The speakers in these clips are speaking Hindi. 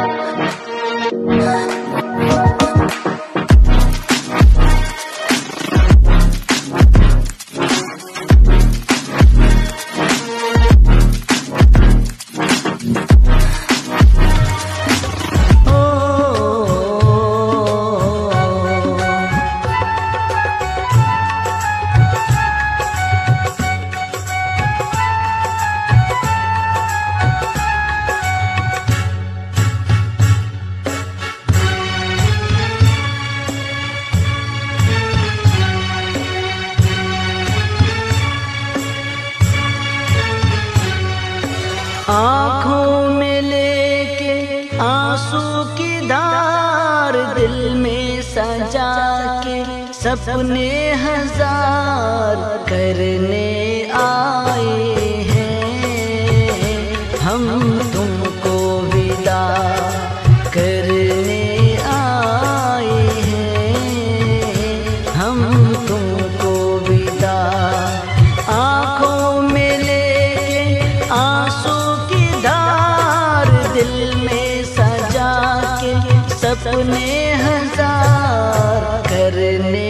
आँखों आँसू की दार दिल में सजा के सपने हज़ार करने आए हैं। हम तुमको सपने हज़ार करने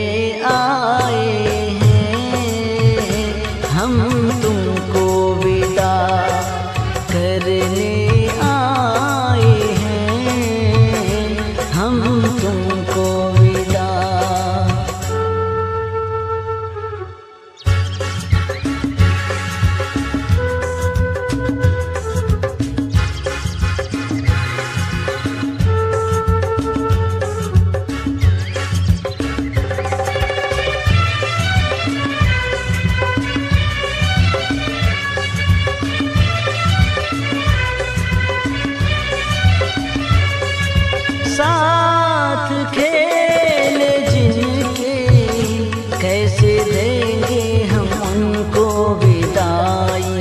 देंगे हम उनको विदाई।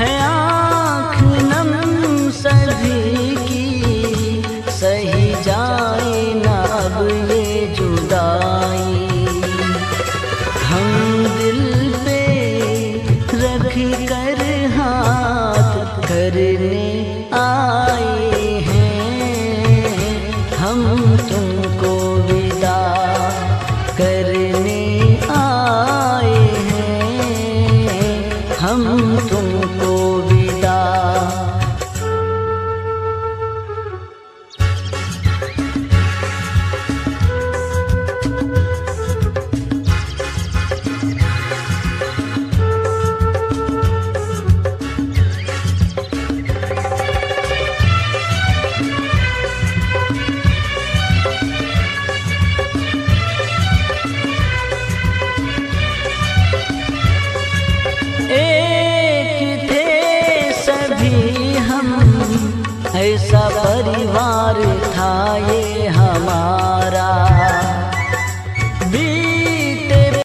है आँख नम सभी की, सही जाए ना अब ये जुदाई। हम दिल पे रख कर हाथ करने आए परिवार था ये हमारा।